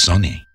Sony.